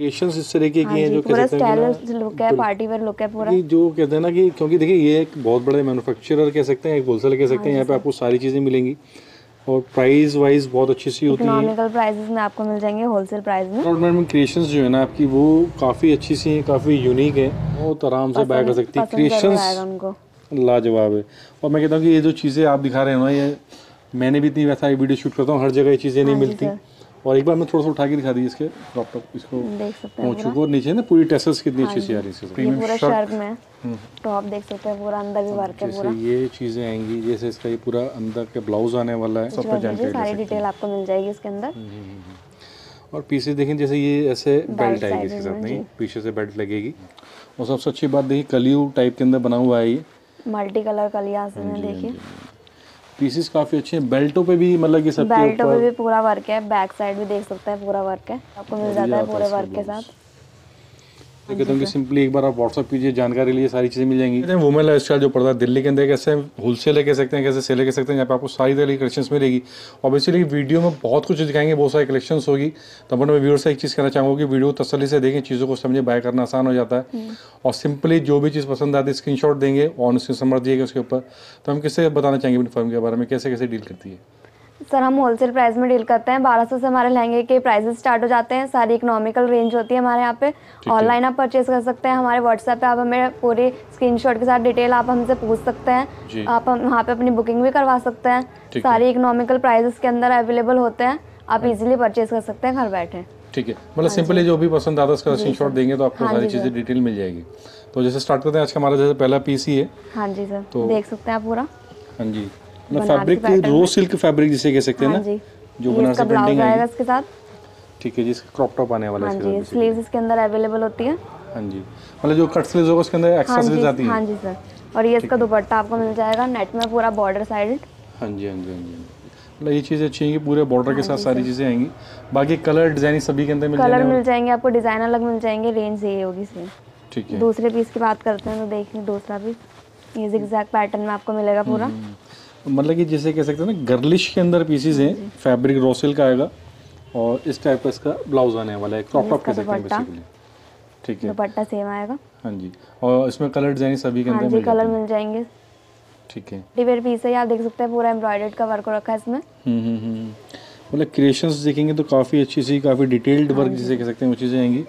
Creations इस तरीके हाँ की हैं जो कह पूरा हैं स्टाइलिश लुक है पार्टी वेयर लुक है पूरा। जो कहते हैं ना कि क्योंकि देखिए ये एक बहुत बड़े मैन्युफैक्चरर कह सकते हैं एक होलसेलर कह हाँ सकते हैं यहाँ पे आपको सारी चीज़ें मिलेंगी। और प्राइस वाइज बहुत अच्छी सी होती है। प्राइसेस में आपको मिल जाएँगे होलसेल प्राइस में। ऑर्नामेंट क्रिएशंस जो है ना आपकी वो काफ़ी अच्छी सी हैं काफ़ी यूनिक है बहुत आराम से बाय कर सकती है। क्रिएशंस लाजवाब है। और मैं कहता हूँ कि ये जो चीज़ें आप दिखा रहे हो ना ये मैंने भी इतनी वैसा वीडियो शूट करता हूँ हर जगह ये चीज़ें नहीं हाँ मिलती। और एक बार मैं थोड़ा सा उठा के दिखा दी इसके क्रॉप टॉप इसको देख सकते हैं को और नीचे ना पूरी टेसल्स कितनी अच्छी सी आ रही है। ये पूरा शर्ट में। टॉप देख सकते हैं पूरा अंदर भी वर्क है पूरा। ये चीज़ें आएँगी जैसे इसका ये पूरा अंदर के ब्लाउज आने वाला है सब जो जानकारी है, सारी डिटेल आपको मिल जाएगी इसके अंदर। और पीछे देखें जैसे ये ऐसे बेल्ट आएगी इसके साथ नहीं पीछे से बेल्ट लगेगी। और सबसे अच्छी बात देखिए कलियू टाइप के अंदर बना हुआ है ये। मल्टी कलर कलिया से हाँ देखिए। पीसेस काफ़ी अच्छे हैं। बेल्टों पे भी मतलब कि सबके बेल्टों पे भी पूरा वर्क है। बैक साइड भी देख सकते हैं पूरा वर्क है। आपको मिल जाता है पूरे वर्क के साथ। मैं कहता हूँ कि सिंपली एक बार आप व्हाट्सअप कीजिए जानकारी लिए सारी चीज़ें मिल जाएँगी। वुमेन लाइफ स्टाइल जो पड़ता है दिल्ली के अंदर कैसे होल होलसेल कह सकते हैं कैसे सेल कह सकते हैं यहाँ पे आपको सारी तरह की कलेक्शन मिलेगी। ऑब्वियसली वीडियो में बहुत कुछ दिखाएँगे बहुत सारी कलेक्शन होगी। तो अपन मैं व्यूअर से एक चीज़ कहना चाहूँगा कि वीडियो तसली से देखें चीज़ों को समझे बाय करना आसान हो जाता है। और सिंपली जो भी चीज़ पसंद आती है स्क्रीन देंगे और उसके समझ दिएगा उसके ऊपर। तो हम किससे बताना चाहेंगे अपनी फर्म के बारे में कैसे कैसे डील करती है? सर हम होलसेल प्राइस में डील करते हैं। 1200 से हमारे लहंगे के प्राइसेस स्टार्ट हो जाते हैं। सारी इकोनॉमिकल रेंज होती है हमारे यहाँ पे। ऑनलाइन आप परचेज कर सकते हैं। हमारे व्हाट्सएप पे आप हमें पूरी स्क्रीनशॉट के साथ डिटेल आप हमसे पूछ सकते हैं। आप हम वहाँ पे अपनी बुकिंग भी करवा सकते हैं। सारी इकोनॉमिकल प्राइसेस के अंदर अवेलेबल होते हैं। आप इजीली परचेज कर सकते हैं घर बैठे। ठीक है। मतलब सिंपली जो भी पसंद आता है उसका स्क्रीन देंगे तो आपको हाँ सारी चीज़ें डिटेल मिल जाएगी। तो जैसे स्टार्ट करते हैं आज का हमारा जैसे पहला पीस ही है। हाँ जी सर। तो- देख सकते हैं आप पूरा। हाँ जी। फैब्रिक रो सिल्क फैब्रिक जिसे कह सकते हैं हाँ ना जो। ये बनारसी इसका प्रिंटिंग आएगा इसके साथ। ठीक है जिसका क्रॉप टॉप आने वाला है हाँ इसके जी स्लीव्स इसके अंदर अवेलेबल होती है। हाँ जी मतलब जो कट स्लीव्स होगा उसके अंदर एक्स्ट्रा हाँ स्लीव्स आती है। हाँ जी सर। और ये इसका दुपट्टा आपको मिल जाएगा नेट में पूरा बॉर्डर साइड हाँ जी हाँ जी हाँ जी मतलब ये चीज़ें अच्छी हैं कि पूरे बॉर्डर के साथ सारी चीज़ें आएँगी। बाकी कलर डिज़ाइन सभी के अंदर मिल कलर मिल जाएँगे आपको डिज़ाइन अलग मिल जाएँगे रेंज यही होगी सेम ठीक है। दूसरे पीस की बात करते हैं तो देखिए दूसरा पीस ये जिगजैग पैटर्न में आपको मिलेगा पूरा। हम्म। मतलब कि जिसे कह सकते हैं ना गर्लिश के अंदर पीसेस हैं फैब्रिक रो सिल्क का आएगा और इस टाइप का इसका ब्लाउज आने वाला है क्रॉप टॉप कह सकते हैं बेसिकली ठीक है। दुपट्टा सेम आएगा। हाँ जी। और इसमें कलर डिज़ाइन सभी के हाँ अंदर जी मिल कलर हैं। मिल जाएँगे। ठीक है। टिवेयर पीस है आप देख सकते हैं पूरा एम्ब्रॉयडर्ड का वर्क हो रखा है इसमें। हम्म हम्म, हम्म। मतलब क्रिएशंस देखेंगे तो काफ़ी अच्छी सी काफ़ी डिटेल्ड वर्क जिसे कह सकते हैं वो चीज़ें आएँगी।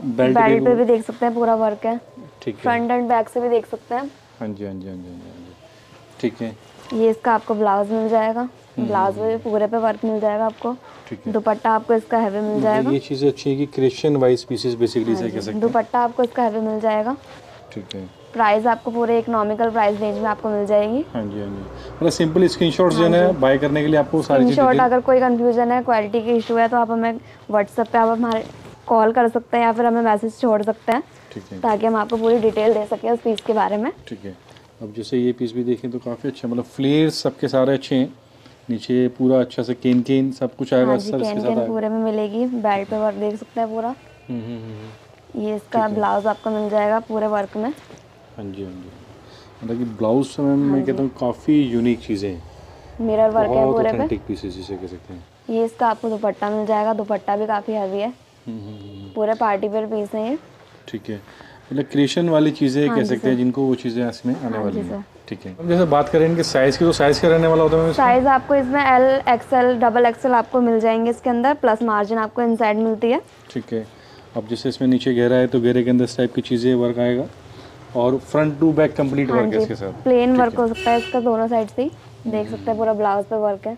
बेल्ट बेल्ट पे भी देख सकते हैं पूरा वर्क है। ठीक है। फ्रंट एंड बैक से भी देख सकते हैं। हाँ जी हाँ जी हाँ जी हाँ जी, हाँ जी। ठीक है। ये इसका आपको ब्लाउज मिल जाएगा। हम्म। ब्लाउज में पूरे पे वर्क मिल जाएगा आपको। दुपट्टा आपको इसका हैवी मिल जाएगा। ये चीज़ें अच्छी है कि क्रिश्चियन वाइज पीसेस बेसिकली से कह सकते हैं। दुपट्टा आपको इसका हैवी मिल जाएगा। ठीक है। प्राइस आपको पूरे इकोनॉमिकल प्राइस रेंज में आपको मिल जाएगी। हाँ जी हाँ जी। मतलब सिंपल स्क्रीनशॉट्स जो है बाय करने के लिए आपको सारी चीज़ें शॉर्ट अगर कोई कंफ्यूजन है क्वालिटी की इशू है तो आप हमें व्हाट्सएप पे आप हमारे कॉल कर सकते हैं या फिर हमें मैसेज छोड़ सकते हैं ठीक है। ताकि हम आपको पूरी डिटेल दे सकें उस पीस के बारे में। ठीक है। अब जैसे ये पीस भी देखें तो काफ़ी अच्छा मतलब फ्लेयर्स सबके सारे अच्छे हैं। नीचे पूरा अच्छा से केन केन सब कुछ आएगा हाँ सर इसके साथ पूरे में मिलेगी। बेल्ट पे वर्क देख सकते हैं पूरा। हम्म, हम्म, हम्म। ये इसका ब्लाउज आपको मिल जाएगा पूरे वर्क में। हाँ जी हाँ जी। मतलब कि ब्लाउज समय में कहता हूँ काफ़ी यूनिक चीज़ें हैं। मिरर वर्क है पूरे पे। पीसेस जिसे कह सकते हैं। ये इसका आपको दुपट्टा मिल जाएगा। दुपट्टा भी काफ़ी हैवी है। हम्म, हम्म, हम्म, पूरे पार्टी वेयर पीस है ये। ठीक है। मतलब क्रिएशन वाली चीज़ें हाँ कह सकते हैं जिनको वो चीज़ें इसमें आने हाँ वाली हैं। ठीक है। अब जैसे बात करें इनके साइज़ की तो साइज़ क्या रहने वाला होता है साइज़ आपको इसमें एल एक्सएल डबल एक्सएल आपको मिल जाएँगे इसके अंदर प्लस मार्जिन आपको इनसाइड मिलती है। ठीक है। अब जैसे इसमें नीचे गहरा है तो गहरे के अंदर इस टाइप की चीज़ें वर्क आएगा। और फ्रंट टू बैक कंप्लीट हाँ वर्क है इसके साथ। प्लेन वर्क हो। सकता है इसका दोनों साइड से देख सकते हैं पूरा ब्लाउज पे वर्क है।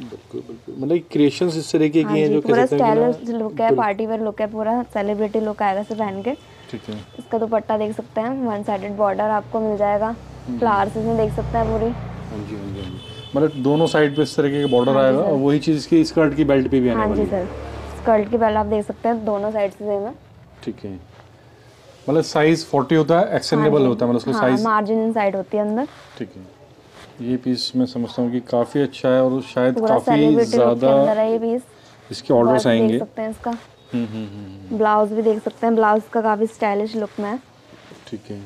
मतलब क्रिएशंस इस तरीके की हैं जो पूरा स्टाइलिश लुक है पार्टी वेयर लुक है पूरा सेलिब्रिटी लुक आएगा इसे पहन के। ठीक है। इसका दुपट्टा देख सकते हैं वन साइडेड बॉर्डर आपको मिल जाएगा। फ्लावर्स इसमें देख सकते हैं पूरी। हाँ जी हाँ जी हाँ जी। मतलब दोनों साइड पे इस तरीके का बॉर्डर आएगा और वही चीज़ इसकी स्कर्ट की बेल्ट पे भी आने हाँ जी सर स्कर्ट की बेल्ट आप देख सकते हैं दोनों साइड से सेम है ठीक है। मतलब साइज़ 40 होता है एक्सटेंडेबल होता है मतलब उसका हाँ साइज़ मार्जिन इनसाइड होती है अंदर। ठीक है। ये पीस मैं समझता हूँ कि काफ़ी अच्छा है और शायद काफ़ी ज़्यादा अंदर है ये पीस इसके ऑर्डर्स आएँगे देख सकते हैं इसका। हम्म हम्म हम्म ब्लाउज भी देख सकते हैं ब्लाउज का काफ़ी स्टाइलिश लुक में ठीक है।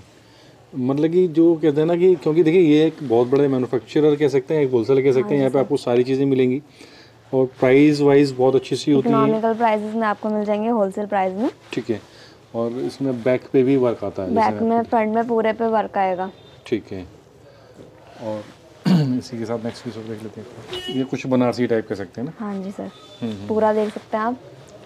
मतलब कि जो कहते हैं ना कि क्योंकि देखिए ये एक बहुत बड़े मैन्युफैक्चरर कह सकते हैं एक होलसेलर कह सकते हैं यहाँ पे आपको सारी चीज़ें मिलेंगी। और प्राइस वाइज बहुत अच्छी सी होती है। इकोनॉमिकल प्राइसेस में आपको मिल जाएँगे होलसेल प्राइस में। ठीक है। और इसमें बैक पे भी वर्क आता है बैक में फ्रंट में पूरे पे वर्क आएगा। ठीक है। और इसी के साथ नेक्स्ट पीस देख लेते हैं। ये कुछ बनारसी टाइप कह सकते हैं ना? हाँ जी सर पूरा देख सकते हैं आप।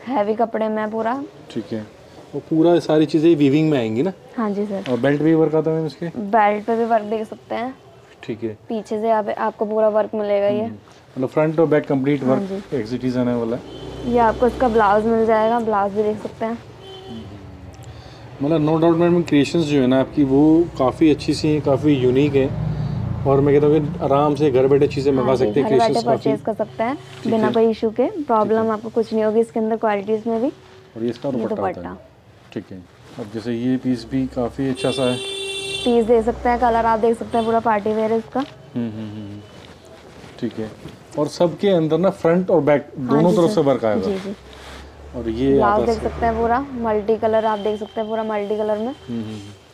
हैवी कपड़े में पूरा। ठीक है। और पूरा सारी चीज़ें वीविंग में आएँगी ना? हाँ जी सर। और बेल्ट भी वर्क आता है इसके बेल्ट पे भी वर्क देख सकते हैं। ठीक है। पीछे से आप, आपको पूरा वर्क मिलेगा ये। मतलब फ्रंट और बैक कंप्लीट वर्क एक्सिटीज आने वाला है ये आपको इसका ब्लाउज मिल जाएगा। ब्लाउज भी देख सकते हैं। मतलब नो डाउट मैम क्रिएशंस जो है ना आपकी वो काफ़ी अच्छी सी हैं काफ़ी यूनिक है। और मैं कहता हूँ कि आराम से घर बैठे चीज़ें मंगा हाँ सकते हैं घर परचेज कर सकते हैं बिना कोई इशू के। प्रॉब्लम आपको कुछ नहीं होगी इसके अंदर क्वालिटीज में भी और ये इसका दुपट्टा है। ठीक है। अब जैसे ये पीस भी काफ़ी अच्छा सा है। पीस देख सकते हैं कलर आप देख सकते हैं पूरा पार्टी वेयर है इसका। हम्म, हम्म, हम्म, ठीक है। और सबके अंदर ना फ्रंट और बैक हाँ दोनों तरफ़। से वर्क आएगा। जी जी। और ये आता देख सकते हैं पूरा मल्टी कलर आप देख सकते हैं पूरा मल्टी कलर में। हम्म, हम्म, हम्म।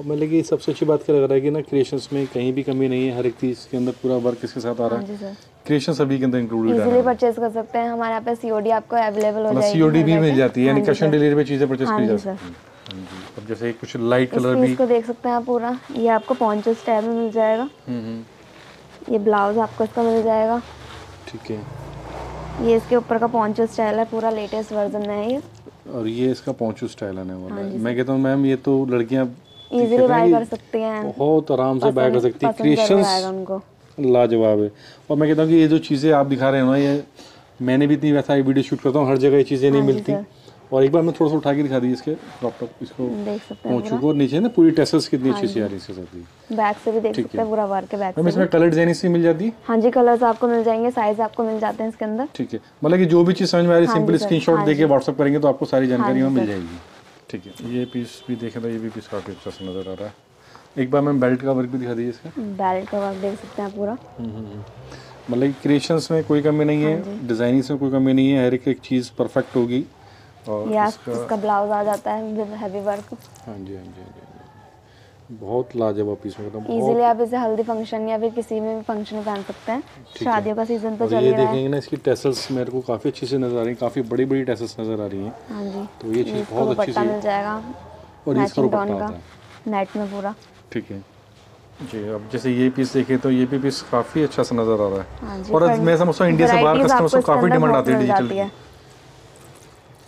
और मतलब कि सबसे अच्छी बात क्या लग रहा है कि ना क्रिएशंस में कहीं भी कमी नहीं है हर एक चीज़ के अंदर पूरा वर्क इसके साथ आ रहा हाँ? है क्रिएशन सभी के अंदर इंक्लूडेड इजीली है। परचेज कर सकते हैं हमारे यहाँ पे सीओडी आपको अवेलेबल हो मतलब जाएगी सीओडी भी मिल जाती है यानी हाँ कैश ऑन डिलीवरी पे चीज़ें परचेस हाँ की जा सकती। हैं। हाँ अब जैसे कुछ लाइट कलर भी पीस को देख सकते हैं आप पूरा ये आपको पॉन्चो स्टाइल में मिल जाएगा। हम्म, हम्म, ये ब्लाउज आपको इसका मिल जाएगा। ठीक है। ये इसके ऊपर का पॉन्चो स्टाइल है पूरा लेटेस्ट वर्जन है ये। और ये इसका पौचू स्टाइल आने वाला हाँ है। मैं कहता हूँ मैम ये तो लड़कियाँ इजीली बाय कर सकती हैं। बहुत आराम से बाय कर सकती है। क्रिएशंस लाजवाब है। और मैं कहता हूँ कि ये जो चीज़ें आप दिखा रहे हो ना ये मैंने भी इतनी वैसा वीडियो शूट करता हूँ हर जगह ये चीज़ें नहीं हाँ मिलती। और एक बार मैं थोड़ा सा उठा के दिखा दी इसके क्रॉप इसको देख सकते हैं को। और नीचे ना पूरी टेसल्स कितनी अच्छी सी आ रही है इसके साथ ही बैक से भी देख सकते हैं। पूरा वर्क के बैक से इसमें कलर डिज़ाइन इससे मिल जाती? है हाँ जी कलर्स आपको मिल जाएँगे साइज़ आपको मिल जाते हैं इसके अंदर। ठीक है। मतलब कि जो भी चीज़ समझ में आ रही है हाँ सिंपल सर, स्क्रीनशॉट हाँ देके। व्हाट्सअप करेंगे तो आपको सारी जानकारी मिल जाएगी। ठीक है। ये पीस भी देख रहे ये भी पीस काफ़ी अच्छा सा नज़र आ रहा है। एक बार मैम बेल्ट का वर्क भी दिखा दीजिए इसका। बेल्ट का वर्क देख सकते हैं पूरा। मतलब क्रिएशंस में कोई कमी नहीं हाँ है डिज़ाइनिंग में कोई कमी नहीं है हर एक एक चीज़ परफेक्ट होगी। और इसका इसका ब्लाउज आ जाता है विद हैवी वर्क हाँ जी हाँ जी हाँ जी, हाँ जी। बहुत लाजवाब पीस में एकदम इजीली आप इसे हल्दी फ़ंक्शन या फिर किसी में भी फ़ंक्शन में पहन सकते हैं। शादियों का सीज़न तो चल रहा है। ये देखेंगे ना इसकी टेसल्स मेरे को काफ़ी अच्छी से नज़र आ रही हैं काफ़ी बड़ी बड़ी टेसल्स नज़र आ रही हैं। हाँ जी। तो ये चीज़ बहुत अच्छी सी मिल जाएगा और इसका दुपट्टा का आता है। नेट में पूरा। ठीक है। जी अब जैसे ये पीस देखे तो ये भी पीस काफ़ी अच्छा सा नज़र आ रहा है। हाँ और मैं समझता हूँ इंडिया से बाहर कस्टमर्स को काफ़ी डिमांड आती है डिजिटल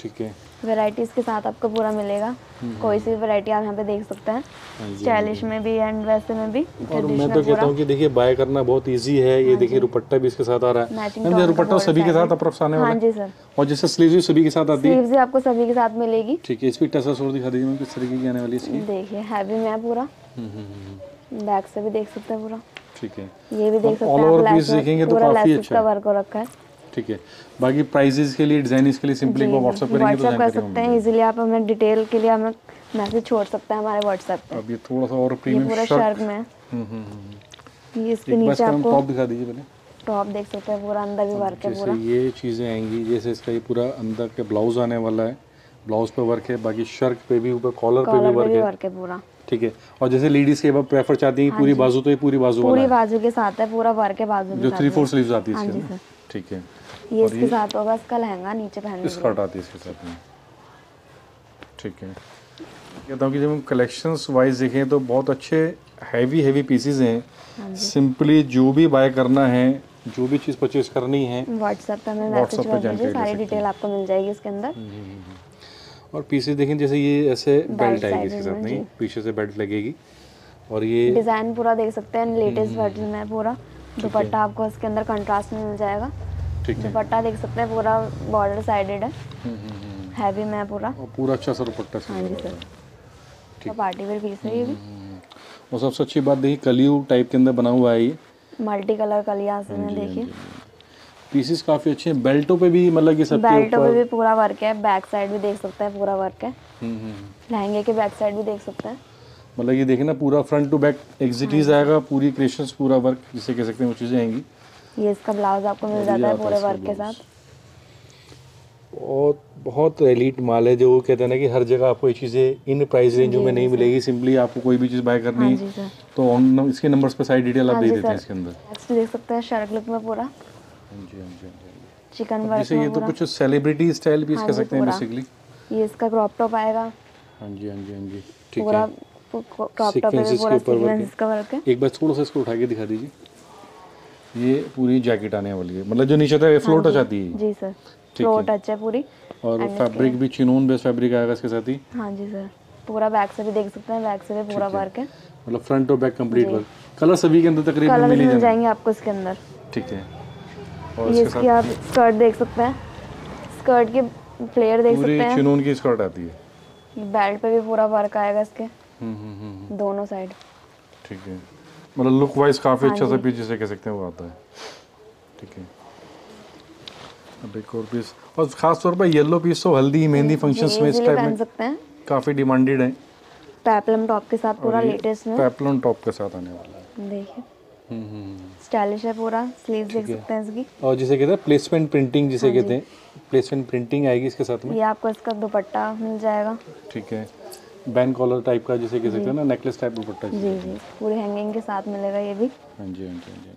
ठीक है। वेराइटीज के साथ आपको पूरा मिलेगा। कोई सी वैरायटी आप यहाँ पे देख सकते हैं। हाँ स्टाइलिश में भी एंड वैसे में भी और मैं तो कहता हूँ कि देखिए बाय करना बहुत इजी है। ये देखिए दुपट्टा भी इसके साथ आ रहा है। मैम ये दुपट्टा सभी के साथ अप्रोक्स आने वाला हाँ है? जी सर और जैसे स्लीव भी सभी के साथ आती है? स्लीव्स भी आपको सभी के साथ मिलेगी। ठीक है इस पर टसल्स और दिखा दीजिए मैम किस तरीके की आने वाली है इसकी। देखिए हैवी में है पूरा। हम्म, हम्म, हम्म, बैक से भी देख सकते हैं पूरा। ठीक है। ये भी देख सकते हैं आप piece लेस देखेंगे तो काफ़ी अच्छा वर्क हो रखा है। ठीक है। बाकी प्राइजेस के लिए डिज़ाइन के लिए सिंपली जी, व्हाट्सएप करेंगे तो कर सकते हैं इजीली आप हमें डिटेल के लिए हमें मैसेज छोड़ सकते हैं हमारे व्हाट्सएप पे। अब ये थोड़ा सा और प्रीमियम पूरा शर्ट में। हम्म हम्म हम्म ये इसके नीचे आपको टॉप दिखा दीजिए पहले। टॉप देख सकते हैं पूरा अंदर भी वर्क है पूरा। ये चीज़ें आएँगी जैसे इसका ये पूरा अंदर के ब्लाउज आने वाला है। ब्लाउज पे वर्क है बाकी शर्ट पे भी ऊपर कॉलर पे भी वर्क है। वर्क है पूरा। ठीक है। और जैसे लेडीज़ के अब प्रेफर चाहती हैं पूरी बाजू तो ये पूरी बाजू पूरी बाजू के साथ है पूरा वर्क है बाजू जो थ्री। फोर स्लीव्स आती है हाँ इसके ठीक है। ये इसके साथ होगा इसका लहंगा नीचे पहनने के लिए। स्कर्ट आती है इसके साथ में। ठीक है। कहता हूँ कि जब हम कलेक्शंस वाइज देखें तो बहुत अच्छे हैवी हैवी पीसेस हाँ। हैं सिंपली जो भी बाय करना है जो भी चीज़ परचेज करनी है व्हाट्सएप पे हमें मैसेज कर दीजिए सारी डिटेल आपको मिल जाएगी इसके अंदर। और पीसेस देखें जैसे ये ऐसे बेल्ट आएगी इसके साथ में, नहीं पीछे से बेल्ट लगेगी। और ये डिज़ाइन पूरा देख सकते हैं लेटेस्ट हम्म, वर्जन है पूरा। दुपट्टा आपको इसके अंदर कंट्रास्ट में मिल जाएगा। है दुपट्टा देख सकते हैं पूरा बॉर्डर साइडेड है। हम्म, हम्म, हम्म। हैवी में है पूरा। पूरा अच्छा सा दुपट्टा हाँ जी सर। तो पार्टी वेयर पीस है ये भी हम्म। और सबसे अच्छी बात देखिए कलियू टाइप के अंदर बना हुआ है ये। मल्टी कलर कलिया से हाँ में देखिए पीसेस काफ़ी अच्छे हैं। बेल्टों पे भी मतलब कि सबके बेल्टों पे भी पूरा वर्क है। बैक साइड भी देख सकते हैं पूरा वर्क है। हम्म, हम्म। लहंगे के बैक साइड भी देख सकते हैं। मतलब ये देखें ना पूरा फ्रंट टू बैक एग्जिटीज हाँ आएगा पूरी क्रिएशंस पूरा वर्क जिसे कह सकते हैं वो चीज़ें आएँगी। ये इसका ब्लाउज आपको मिल जाता है पूरे वर्क के साथ। और बहुत एलीट माल है जो वो कहते हैं ना कि हर जगह आपको ये चीज़ें इन प्राइस रेंजों में नहीं मिलेगी सिंपली आपको कोई भी चीज़ बाय हाँ करनी जी तो ऑन इसके नंबर्स पे सारी डिटेल आप हाँ दे देते हैं इसके अंदर। नेक्स्ट देख सकते हैं शर्ट लुक में पूरा। हाँ जी हाँ हाँ चिकन वर्क ये तो कुछ सेलिब्रिटी स्टाइल हाँ कह सकते हैं बेसिकली ये इसका क्रॉप टॉप आएगा। हाँ जी हाँ जी हाँ जी। ठीक है। क्रॉप टॉप पे Sequences भी के पूरा ऊपर work है। सीक्वेंस का वर्क है एक बार थोड़ा सा इसको उठा के दिखा दीजिए। ये पूरी जैकेट आने वाली है। मतलब जो नीचे था ये फ्लोर टच आती है। जी सर ठीक फ्लो है। टच है पूरी। और फैब्रिक भी चिनोन बेस फैब्रिक आएगा इसके साथ ही। हाँ जी सर पूरा बैक से भी देख सकते हैं बैक से भी पूरा वर्क है। मतलब फ्रंट और बैक कंप्लीट वर्क कलर सभी के अंदर तकरीबन मिल ही जाएँगे। आपको इसके अंदर। ठीक है। और ये इसके आप स्कर्ट देख सकते हैं। स्कर्ट के प्लेयर देख सकते हैं। चिनोन की स्कर्ट आती है। बेल्ट पे भी पूरा वर्क आएगा इसके। हम्म हम्म हम्म दोनों साइड ठीक है। मतलब लुक वाइज काफ़ी हाँ अच्छा सा पीस जिसे कह सकते हैं वो आता है। ठीक है। अब एक और पीस और खास तौर पर येलो पीस तो हल्दी मेहंदी फ़ंक्शंस में इस टाइप में काफ़ी डिमांडेड है। पैपलम टॉप के साथ पूरा लेटेस्ट में। पैपलॉन टॉप के साथ आने वाला है। देखिए। हम्म, हम्म, हम्म। स्टाइलिश है पूरा। स्लीव देख सकते हैं इसकी। और जिसे कहते हैं प्लेसमेंट प्रिंटिंग जिसे हाँ कहते हैं। प्लेसमेंट प्रिंटिंग आएगी इसके साथ में। ये आपको इसका दुपट्टा मिल जाएगा। ठीक है। बैन कॉलर टाइप का जिसे कह सकते हैं ना नेकलेस टाइप दुपट्टा जी जी। पूरी हैंगिंग के साथ मिलेगा ये भी। हाँ जी हाँ जी हाँ जी हाँ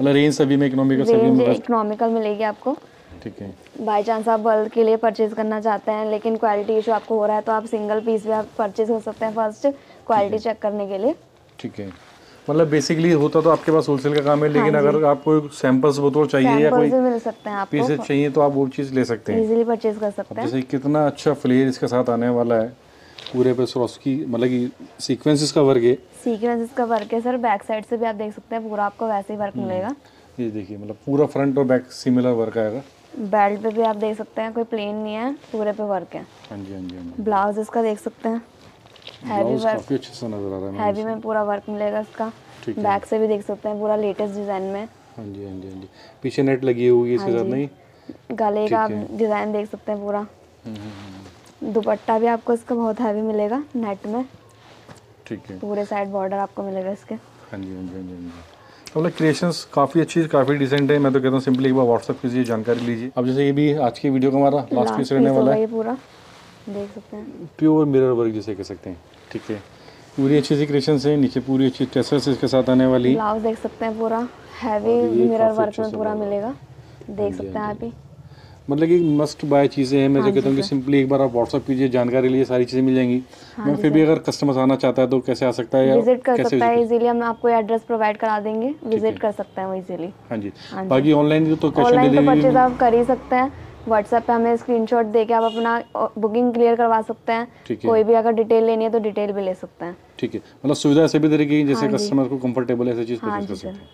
मतलब रेंज सभी में इकोनॉमिकल सभी में इकोनॉमिकल मिलेगी आपको। ठीक है। बाई चांस आप बल्क के लिए परचेज करना चाहते हैं लेकिन क्वालिटी इशू आपको हो रहा है तो आप सिंगल पीस भी आप परचेज कर सकते हैं फ़र्स्ट क्वालिटी चेक करने के लिए। ठीक है। मतलब बेसिकली होता तो आपके पास होलसेल का काम है लेकिन हाँ जी। अगर आपको सैंपल्स बोतल चाहिए या कोई मिल सकते हैं पीसेस आपको। चाहिए तो आप वो चीज़ ले सकते हैं। इजीली परचेज कर सकते हैं। जैसे कितना अच्छा फ्लेयर इसके साथ आने वाला है। पूरे पे की मतलब कि सीक्वेंसेस का वर्क है। सीक्वेंस इसका वर्क है सर बैक साइड से भी आप देख सकते हैं पूरा आपको वैसे ही वर्क हम्म। मिलेगा। ये देखिए मतलब पूरा फ्रंट और बैक सिमिलर वर्क आएगा। बेल्ट पे भी आप देख सकते हैं कोई प्लेन नहीं है पूरे पे वर्क है। हाँ जी हाँ जी हाँ ब्लाउज इसका देख सकते हैं। हैवी वर्क काफ़ी अच्छे से नज़र आ रहा है हैवी में पूरा वर्क मिलेगा इसका। बैक से भी देख सकते हैं पूरा लेटेस्ट डिज़ाइन में। हाँ जी हाँ जी हाँ जी। पीछे नेट लगी हुई है इसके हाँ साथ नहीं? गले का आप डिज़ाइन देख सकते हैं पूरा। हम्म, हम्म, हम्म, दुपट्टा भी आपको इसका बहुत हैवी मिलेगा नेट में। ठीक है। पूरे साइड बॉर्डर आपको मिलेगा इसके। हाँ जी हाँ जी हाँ जी हाँ जी। तो मतलब क्रिएशंस काफ़ी अच्छी काफ़ी डिसेंट है। मैं तो कहता हूँ सिंपली एक बार व्हाट्सअप कीजिए जानकारी लीजिए। अब जैसे ये भी आज की वीडियो का हमारा लास्ट पीस रहने वाला है पूरा। देख सकते हैं। प्योर मिरर वर्क जिसे कह सकते हैं। ठीक है। पूरी अच्छी सी क्रिएशंस है नीचे पूरी अच्छी टेसर्स इसके साथ आने वाली। ब्लाउज देख सकते हैं पूरा। हैवी मिरर वर्क में पूरा मिलेगा। देख सकते हैं हाँ आप ही। मतलब कि मस्ट बाय चीज़ें हैं मैं हाँ तो कहता हूँ कि सिंपली एक बार आप व्हाट्सअप कीजिए जानकारी लिए सारी चीज़ें मिल जाएँगी। हाँ मैं फिर भी अगर कस्टमर आना चाहता है तो कैसे आ सकता है या विज़िट कर कैसे सकता है इजीली हम आपको एड्रेस प्रोवाइड करा देंगे। विज़िट कर सकते हैं वो इजीली हाँ जी। हाँ बाकी ऑनलाइन तो कैश ऑन ऑनलाइन तो डिलीवरी आप कर ही सकते हैं। व्हाट्सएप पे हमें स्क्रीनशॉट देके आप अपना बुकिंग क्लियर करवा सकते हैं। कोई भी अगर डिटेल लेनी है तो डिटेल भी ले सकते हैं। ठीक है। मतलब सुविधा सभी तरीके की जैसे कस्टमर को कंफर्टेबल ऐसी चीज़ हाँ कर जी सकते सर हैं।